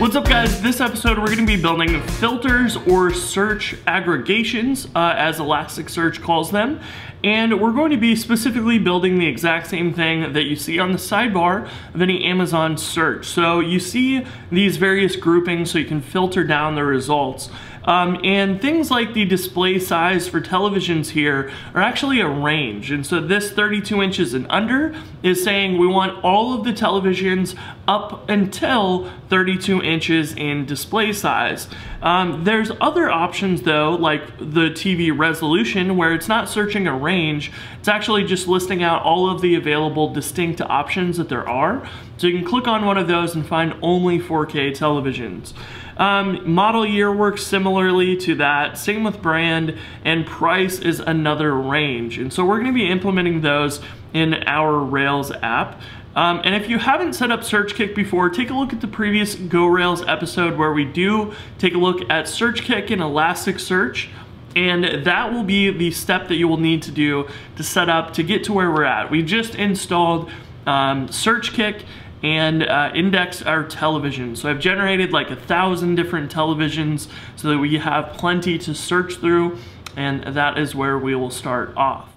What's up guys? This episode we're going to be building filters or search aggregations uh, as Elasticsearch calls them and we're going to be specifically building the exact same thing that you see on the sidebar of any Amazon search. So you see these various groupings so you can filter down the results. Um, and things like the display size for televisions here are actually a range. And so this 32 inches and under is saying we want all of the televisions up until 32 inches in display size. Um, there's other options though, like the TV resolution, where it's not searching a range, it's actually just listing out all of the available distinct options that there are. So you can click on one of those and find only 4K televisions. Um, model year works similarly to that, same with brand, and price is another range. And so we're gonna be implementing those in our Rails app. Um, and if you haven't set up SearchKick before, take a look at the previous Go Rails episode where we do take a look at SearchKick and Elasticsearch. And that will be the step that you will need to do to set up to get to where we're at. We just installed um, SearchKick and uh, index our television. So I've generated like a thousand different televisions so that we have plenty to search through and that is where we will start off.